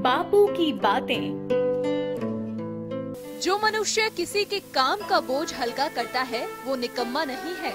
बापू की बातें। जो मनुष्य किसी के काम का बोझ हल्का करता है, वो निकम्मा नहीं है।